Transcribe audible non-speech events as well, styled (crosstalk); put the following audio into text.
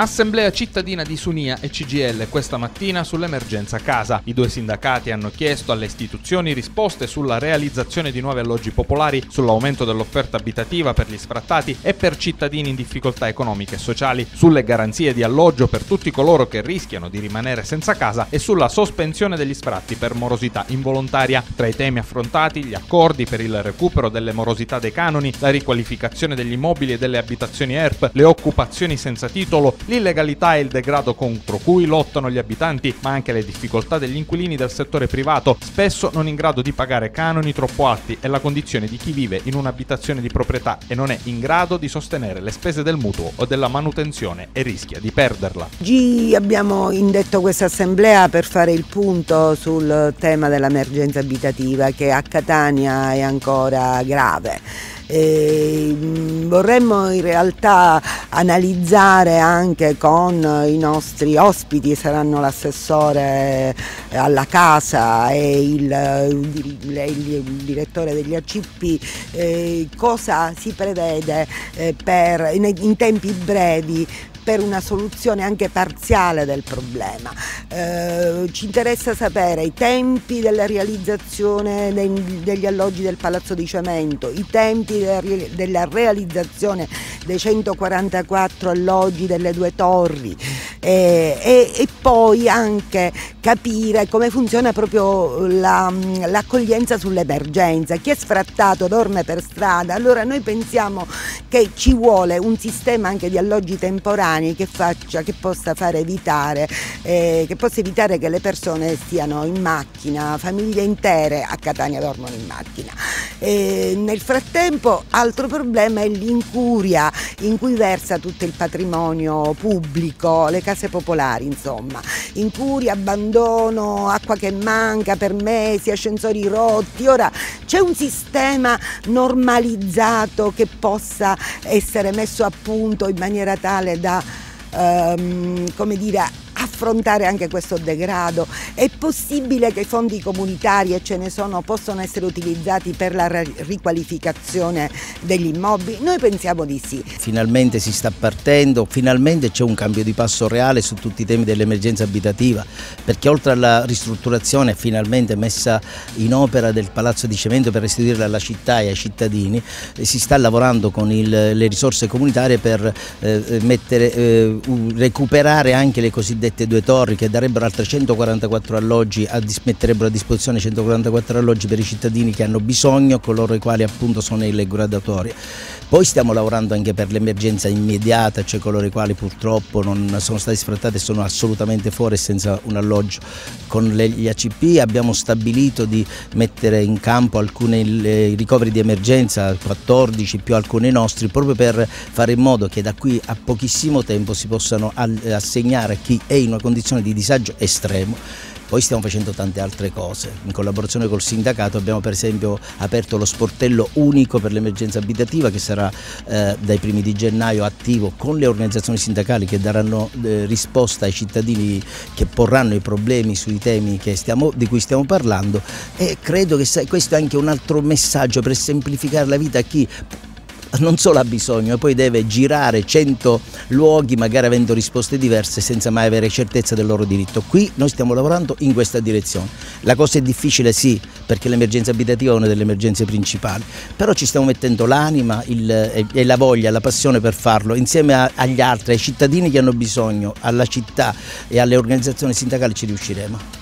Assemblea cittadina di Sunia e CGL questa mattina sull'emergenza casa. I due sindacati hanno chiesto alle istituzioni risposte sulla realizzazione di nuovi alloggi popolari, sull'aumento dell'offerta abitativa per gli sfrattati e per cittadini in difficoltà economiche e sociali, sulle garanzie di alloggio per tutti coloro che rischiano di rimanere senza casa e sulla sospensione degli sfratti per morosità involontaria. Tra i temi affrontati gli accordi per il recupero delle morosità dei canoni, la riqualificazione degli immobili e delle abitazioni ERP, le occupazioni senza titolo, l'illegalità e il degrado contro cui lottano gli abitanti, ma anche le difficoltà degli inquilini del settore privato, spesso non in grado di pagare canoni troppo alti e la condizione di chi vive in un'abitazione di proprietà e non è in grado di sostenere le spese del mutuo o della manutenzione e rischia di perderla. Oggi abbiamo indetto questa assemblea per fare il punto sul tema dell'emergenza abitativa che a Catania è ancora grave. E vorremmo in realtà analizzare anche con i nostri ospiti, saranno l'assessore alla casa e il, il direttore degli ACP, eh, cosa si prevede eh, per, in, in tempi brevi per una soluzione anche parziale del problema. Eh, ci interessa sapere i tempi della realizzazione degli alloggi del Palazzo di Cemento, i tempi della realizzazione dei 144 alloggi delle due torri e, e, e poi anche capire come funziona proprio l'accoglienza la, sull'emergenza. Chi è sfrattato dorme per strada, allora noi pensiamo che ci vuole un sistema anche di alloggi temporanei che, faccia, che possa fare evitare, eh, che possa evitare che le persone stiano in macchina, famiglie intere a Catania dormono in macchina. E nel frattempo altro problema è l'incuria in cui versa tutto il patrimonio pubblico, le case popolari insomma, incuria, abbandono, acqua che manca per mesi, ascensori rotti, ora c'è un sistema normalizzato che possa essere messo a punto in maniera tale da ehm, come dire, affrontare anche questo degrado? È possibile che i fondi comunitari, e ce ne sono, possano essere utilizzati per la riqualificazione degli immobili? Noi pensiamo di sì. Finalmente si sta partendo, finalmente c'è un cambio di passo reale su tutti i temi dell'emergenza abitativa, perché oltre alla ristrutturazione finalmente messa in opera del Palazzo di Cemento per restituirla alla città e ai cittadini, si sta lavorando con il, le risorse comunitarie per eh, mettere, eh, recuperare anche le cosiddette cosiddette due torri che darebbero altre 144 alloggi, a, metterebbero a disposizione 144 alloggi per i cittadini che hanno bisogno, coloro i quali appunto sono nelle graduatorie. Poi stiamo lavorando anche per l'emergenza immediata, cioè coloro i quali purtroppo non sono stati sfrattati e sono assolutamente fuori senza un alloggio. Con gli ACP abbiamo stabilito di mettere in campo alcuni ricoveri di emergenza, 14 più alcuni nostri, proprio per fare in modo che da qui a pochissimo tempo si possano assegnare a chi è in una condizione di disagio estremo poi stiamo facendo tante altre cose. In collaborazione col sindacato abbiamo per esempio aperto lo sportello unico per l'emergenza abitativa che sarà eh, dai primi di gennaio attivo con le organizzazioni sindacali che daranno eh, risposta ai cittadini che porranno i problemi sui temi stiamo, di cui stiamo parlando e credo che questo è anche un altro messaggio per semplificare la vita a chi (laughs) non solo ha bisogno, poi deve girare 100 luoghi, magari avendo risposte diverse, senza mai avere certezza del loro diritto. Qui noi stiamo lavorando in questa direzione. La cosa è difficile, sì, perché l'emergenza abitativa è una delle emergenze principali, però ci stiamo mettendo l'anima e la voglia, la passione per farlo, insieme a, agli altri, ai cittadini che hanno bisogno, alla città e alle organizzazioni sindacali ci riusciremo.